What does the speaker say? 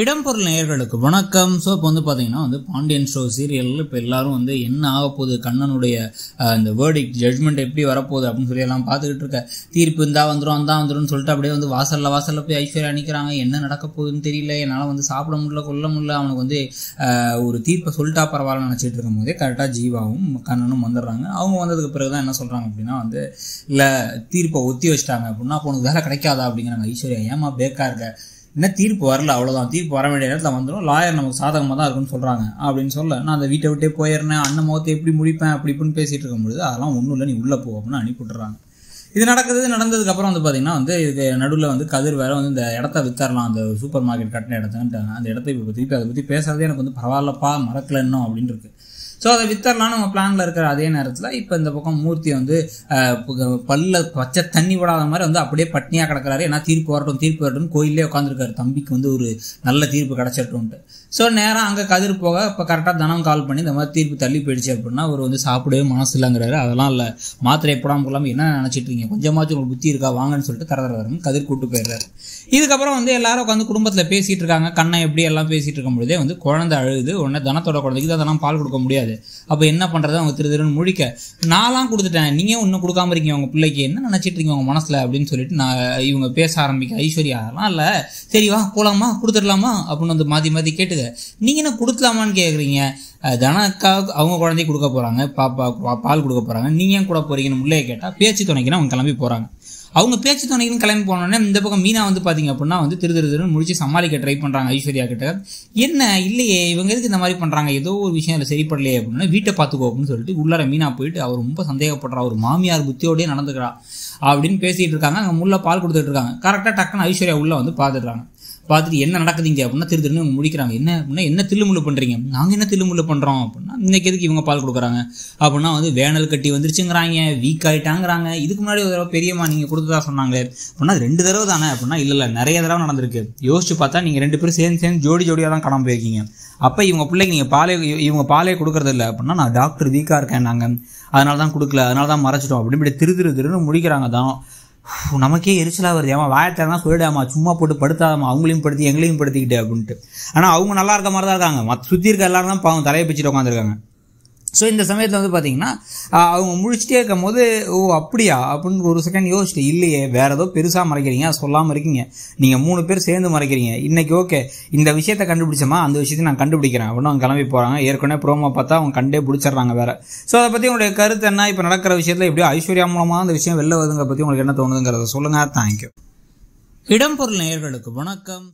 இடம்பொருள் நேயர்களுக்கு வணக்கம். ஸோ இப்போ வந்து பார்த்தீங்கன்னா வந்து பாண்டியன் ஷோ சீரியலில் இப்போ எல்லாரும் வந்து என்ன ஆக போகுது கண்ணனுடைய இந்த வேர்டிக் ஜட்மெண்ட் எப்படி வரப்போகுது அப்படின்னு சொல்லி எல்லாம் பார்த்துக்கிட்டு இருக்க. தீர்ப்பு இந்தா வந்துடும் அந்தா வந்துடும் சொல்லிட்டு அப்படியே வந்து வாசலில் வாசலில் போய் ஐஸ்வர்யா நிற்கிறாங்க என்ன நடக்க போகுதுன்னு தெரியல. என்னால் வந்து சாப்பிட முடியல கொல்ல முடியல. அவனுக்கு வந்து ஒரு தீர்ப்பை சொல்லிட்டா பரவாயில்ல நினச்சிட்டு இருக்கும் போதே கரெக்டாக ஜீவாவும் கண்ணனும் வந்துடுறாங்க. அவங்க வந்ததுக்கு பிறகு தான் என்ன சொல்கிறாங்க அப்படின்னா வந்து இல்லை தீர்ப்பை ஒத்தி வச்சிட்டாங்க. அப்படின்னா அப்போ உனக்கு வேலை கிடைக்காதா? அப்படிங்கிறாங்க. ஐஸ்வர்யா ஏமா பேக்கா இருக்க? என்ன தீர்ப்பு வரல அவ்வளோதான் தீர்ப்பு வர வேண்டிய நேரத்தில் வந்துடும் லாயர் நமக்கு சாதகமாக தான் இருக்குன்னு சொல்கிறாங்க அப்படின்னு சொல்ல நான் அந்த வீட்டை விட்டே போயிடுறேன் அண்ணன் முகத்தை எப்படி முடிப்பேன் அப்படி இப்படின்னு பேசிகிட்டு இருக்கும்பொழுது அதெல்லாம் ஒன்றும் இல்லை நீ உள்ளே போ அப்படின்னு அனுப்பி இது நடக்குது நடந்ததுக்கப்புறம் வந்து பார்த்தீங்கன்னா வந்து இதுக்கு நடுவில் வந்து கதிர் வேற வந்து இந்த இடத்த வித்தரலாம் அந்த சூப்பர் மார்க்கெட் கட்டின இடத்துன்ட்டாங்க அந்த இடத்த இப்போ திருப்பி அதை பற்றி பேசுறதே எனக்கு வந்து பரவாயில்லப்பா மறக்கல இன்னும் அப்படின்னு இருக்கு. ஸோ அதை வித்தரலாம்னு நம்ம பிளானில் இருக்கிற அதே நேரத்தில் இப்போ இந்த பக்கம் மூர்த்தி வந்து பல்ல பச்சை தண்ணி விடாத மாதிரி வந்து அப்படியே பட்னியாக கிடக்குறாரு. ஏன்னா தீர்ப்பு வரட்டும் தீர்ப்பு வரட்டும் கோயிலே உட்காந்துருக்காரு தம்பிக்கு வந்து ஒரு நல்ல தீர்ப்பு கிடச்சிட்டும்ட்டு ஸோ நேராக அங்கே கதிர் போக இப்போ கரெக்டாக தனம் கால் பண்ணி இந்த மாதிரி தீர்ப்பு தள்ளி போயிடுச்சு அப்படின்னா அவர் வந்து சாப்பிடவே மனசு இல்லைங்கிறாரு அதெல்லாம் இல்லை. மாத்திரை போடாமல் போடாமல் என்ன நினச்சிட்டு இருக்கீங்க? கொஞ்சமாச்சும் உங்களுக்கு புத்தி இருக்கா? வாங்கன்னு சொல்லிட்டு தர கதிர் கூட்டு போயிடுறாரு. இதுக்கப்புறம் வந்து எல்லாரும் உட்காந்து குடும்பத்தில் பேசிகிட்டு இருக்காங்க. கண்ணை எப்படி எல்லாம் பேசிகிட்டு இருக்கும் பொழுதே வந்து குழந்தை அழுது உடனே தனத்தோட குழந்தைக்கு தான் அதெல்லாம் பால் கொடுக்க முடியாது. அப்போ என்ன பண்ணுறது அவங்க திரு திருன்னு முழிக்க. நான்லாம் கொடுத்துட்டேன். நீங்கள் இன்னும் கொடுக்காம இருக்கீங்க. உங்கள் பிள்ளைக்கு என்ன நினச்சிட்டு இருக்கீங்க? உங்கள் மனசில்? அப்படின்னு சொல்லிட்டு நான் இவங்க பேச ஆரம்பிக்க ஐஸ்வர்யா அதெல்லாம் இல்லை. சரி வா போலாமா? கொடுத்துடலாமா? அப்படின்னு வந்து மாற்றி மாற்றி கேட்டுக்க. நீங்கள் என்ன கொடுக்கலாமான்னு கேட்குறீங்க தனக்கா அவங்க குழந்தைய கொடுக்க போகிறாங்க பாப்பா பா- பால் கொடுக்க போகிறாங்க நீங்கள் ஏன் கூட போகிறீங்கன்னு உள்ளே கேட்டால் பேச்சு துணைக்கினா அவங்க கிளம்பி போகிறாங்க அவங்க பேச்சு துணைக்குன்னு கிளம்பி போனோடனே இந்த பக்கம் மீனா வந்து பார்த்தீங்க அப்படின்னா வந்து திரு திரு திருன்னு முடிச்சு சமாளிக்க ட்ரை பண்ணுறாங்க ஐஸ்வர்யா கிட்ட. என்ன? இல்லையே இவங்க எதுக்கு இந்த மாதிரி பண்ணுறாங்க ஏதோ ஒரு விஷயம் இல்லை சரிப்படலையே அப்படின்னா வீட்டை பார்த்துக்கோ அப்படின்னு சொல்லிட்டு உள்ளார மீனா போயிட்டு அவர் ரொம்ப சந்தேகப்படுறா. ஒரு மாமியார் புத்தியோடய நடந்துக்கிறா அப்படின்னு பேசிகிட்டு இருக்காங்க. அங்கே முள்ள பால் கொடுத்துட்டு இருக்காங்க. கரெக்டாக டக்குன்னு ஐஸ்வர்யா உள்ளே வந்து பார்த்துடுறாங்க பார்த்துட்டு என்ன நடக்குதுங்க அப்படின்னா திரு திருன்னு முடிக்கிறாங்க. என்ன அப்படின்னா என்ன தில்லுமுள்ளு பண்ணுறீங்க நாங்கள் என்ன தில்லுமுள்ளு பண்ணுறோம் அப்படின்னா இன்னைக்கு எதுக்கு இவங்க பால் கொடுக்குறாங்க? அப்படின்னா வந்து வேனல் கட்டி வந்துருச்சுங்கிறாங்க வீக் ஆகிட்டாங்கிறாங்க இதுக்கு முன்னாடி ஒரு தடவை பெரியம்மா நீங்கள் கொடுத்ததா சொன்னாங்களே. அப்படின்னா ரெண்டு தடவை தானே? அப்படின்னா இல்லை இல்லை நிறைய தடவை நடந்திருக்கு. யோசிச்சு பார்த்தா நீங்கள் ரெண்டு பேரும் சேர்ந்து சேர்ந்து ஜோடி ஜோடியாக தான் கடமை போயிருக்கீங்க. அப்போ இவங்க பிள்ளைக்கு நீங்கள் பாலே இவங்க பாலே கொடுக்கறது இல்லை அப்படின்னா நான் டாக்டர் வீக்காக இருக்கேன் நாங்கள் அதனால தான் கொடுக்கல அதனால தான் மறைச்சிட்டோம் அப்படி இப்படி திரு திரு திருன்னு முடிக்கிறாங்க தான். நமக்கே எரிச்சலாக வருது. ஏமா வாயத்தான் சொல்லிடாமா சும்மா போட்டு படுத்தாதாமா அவங்களையும் படுத்தி எங்களையும் படுத்திக்கிட்டு அப்படின்ட்டு. ஆனால் அவங்க நல்லா இருக்க மாதிரி தான் இருக்காங்க. மற்ற சுற்றி இருக்க எல்லாரும் தான் பாவம் தலையை பிச்சுட்டு உட்காந்துருக்காங்க ஸோ இந்த சமயத்தில் வந்து பார்த்தீங்கன்னா அவங்க முழிச்சிட்டே இருக்கும் போது ஓ அப்படியா? அப்படின்னு ஒரு செகண்ட் யோசிச்சுட்டு இல்லையே வேற ஏதோ பெருசாக மறைக்கிறீங்க சொல்லாமல் இருக்கீங்க. நீங்கள் மூணு பேர் சேர்ந்து மறைக்கிறீங்க. இன்னைக்கு ஓகே இந்த விஷயத்த கண்டுபிடிச்சோமா? அந்த விஷயத்தை நான் கண்டுபிடிக்கிறேன். அப்படின்னு அவங்க கிளம்பி போகிறாங்க ஏற்கனவே ப்ரோமோ பார்த்தா அவங்க கண்டே பிடிச்சிடுறாங்க வேற. ஸோ அதை பற்றி உங்களுடைய கருத்து என்ன? இப்போ நடக்கிற விஷயத்தில் எப்படியோ ஐஸ்வர்யா மூலமாக அந்த விஷயம் வெளில வருதுங்க பற்றி உங்களுக்கு என்ன தோணுதுங்கிறத சொல்லுங்கள் தேங்க்யூ இடம்பொருள் நேயர்களுக்கு வணக்கம்.